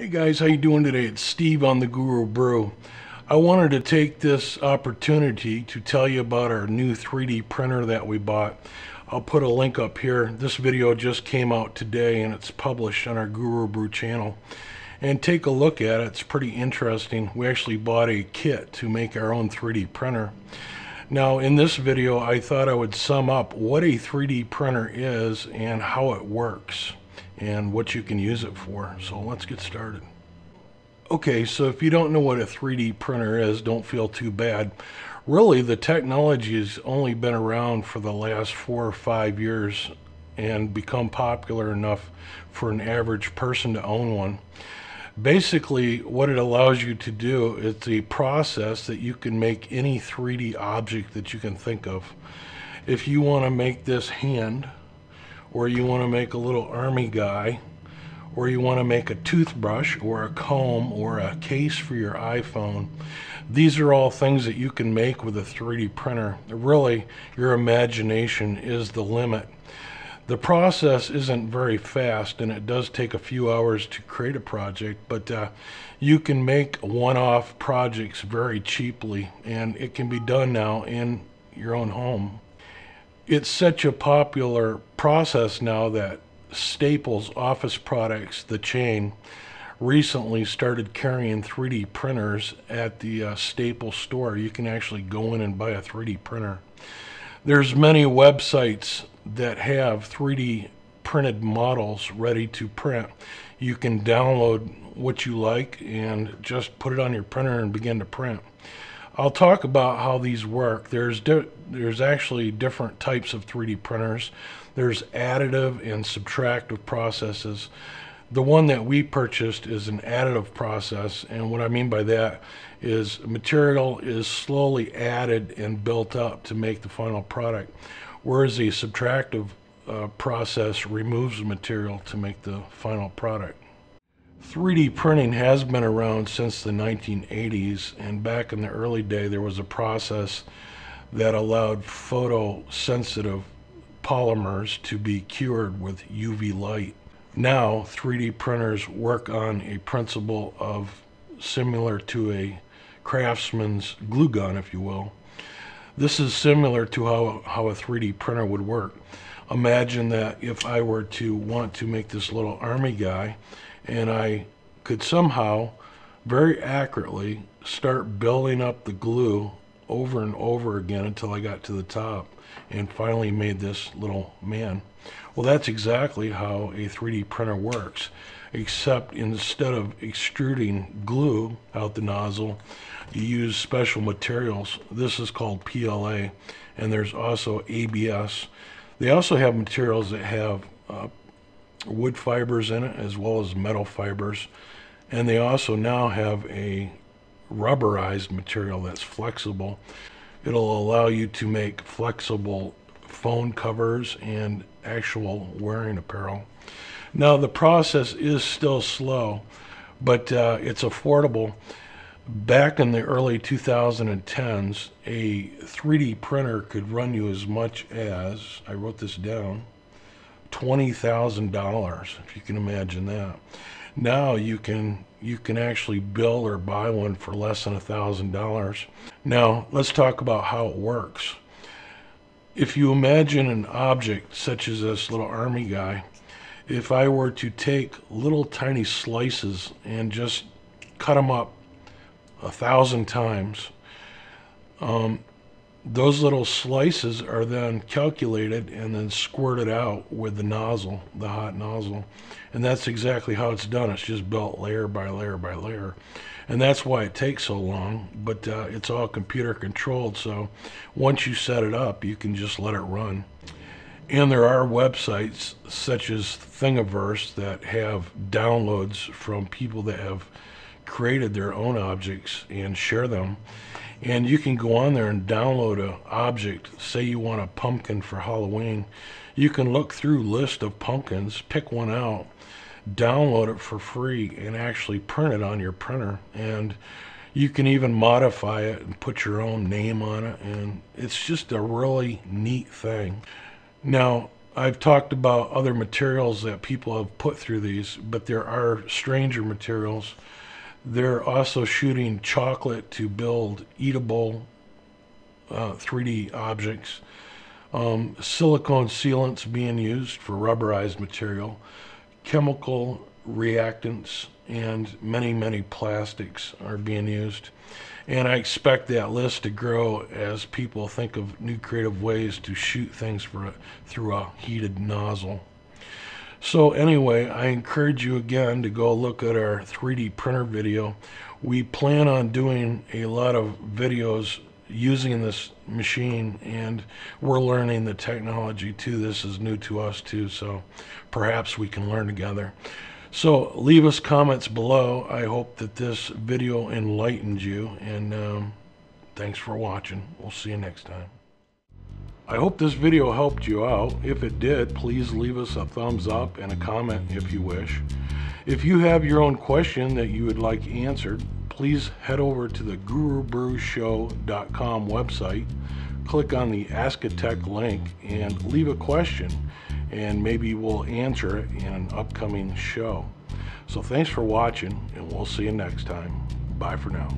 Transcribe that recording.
Hey guys, how you doing today? It's Steve on the Guru Brew. I wanted to take this opportunity to tell you about our new 3D printer that we bought. I'll put a link up here. This video just came out today and it's published on our Guru Brew channel. And take a look at it. It's pretty interesting. We actually bought a kit to make our own 3D printer. Now in this video I thought I would sum up what a 3D printer is and how it works and what you can use it for. So let's get started. Okay, so if you don't know what a 3D printer is, don't feel too bad. Really, the technology has only been around for the last four or five years and become popular enough for an average person to own one. Basically, what it allows you to do is a process that you can make any 3D object that you can think of. If you want to make this hand, or you want to make a little army guy, or you want to make a toothbrush or a comb or a case for your iPhone. These are all things that you can make with a 3D printer. Really, your imagination is the limit. The process isn't very fast and it does take a few hours to create a project, but uh, you can make one-off projects very cheaply and it can be done now in your own home it's such a popular process now that Staples Office Products, the chain, recently started carrying 3D printers at the uh, Staples store. You can actually go in and buy a 3D printer. There's many websites that have 3D printed models ready to print. You can download what you like and just put it on your printer and begin to print. I'll talk about how these work. There's there's actually different types of 3D printers. There's additive and subtractive processes. The one that we purchased is an additive process, and what I mean by that is material is slowly added and built up to make the final product, whereas the subtractive uh, process removes material to make the final product. 3D printing has been around since the 1980s, and back in the early day, there was a process that allowed photosensitive polymers to be cured with UV light. Now, 3D printers work on a principle of similar to a craftsman's glue gun, if you will. This is similar to how, how a 3D printer would work. Imagine that if I were to want to make this little army guy, and I could somehow very accurately start building up the glue over and over again until I got to the top and finally made this little man. Well, that's exactly how a 3D printer works, except instead of extruding glue out the nozzle, you use special materials. This is called PLA, and there's also ABS. They also have materials that have uh, wood fibers in it as well as metal fibers. And they also now have a rubberized material that's flexible. It'll allow you to make flexible phone covers and actual wearing apparel. Now the process is still slow, but uh, it's affordable. Back in the early 2010s, a 3D printer could run you as much as, I wrote this down, $20,000, if you can imagine that. Now you can you can actually build or buy one for less than a thousand dollars. Now let's talk about how it works. If you imagine an object such as this little army guy, if I were to take little tiny slices and just cut them up a thousand times, um, those little slices are then calculated and then squirted out with the nozzle, the hot nozzle. And that's exactly how it's done. It's just built layer by layer by layer. And that's why it takes so long, but uh, it's all computer controlled. So once you set it up, you can just let it run. And there are websites such as Thingiverse that have downloads from people that have created their own objects and share them. And you can go on there and download a object. Say you want a pumpkin for Halloween. You can look through list of pumpkins, pick one out, download it for free, and actually print it on your printer. And you can even modify it and put your own name on it. And it's just a really neat thing. Now, I've talked about other materials that people have put through these, but there are stranger materials. They're also shooting chocolate to build eatable uh, 3D objects. Um, silicone sealants being used for rubberized material, chemical reactants, and many, many plastics are being used. And I expect that list to grow as people think of new creative ways to shoot things a, through a heated nozzle. So anyway, I encourage you again to go look at our 3D printer video. We plan on doing a lot of videos using this machine and we're learning the technology too. This is new to us too, so perhaps we can learn together. So leave us comments below. I hope that this video enlightened you and um, thanks for watching. We'll see you next time. I hope this video helped you out. If it did, please leave us a thumbs up and a comment if you wish. If you have your own question that you would like answered, please head over to the gurubrewshow.com website, click on the Ask a Tech link, and leave a question, and maybe we'll answer it in an upcoming show. So thanks for watching, and we'll see you next time. Bye for now.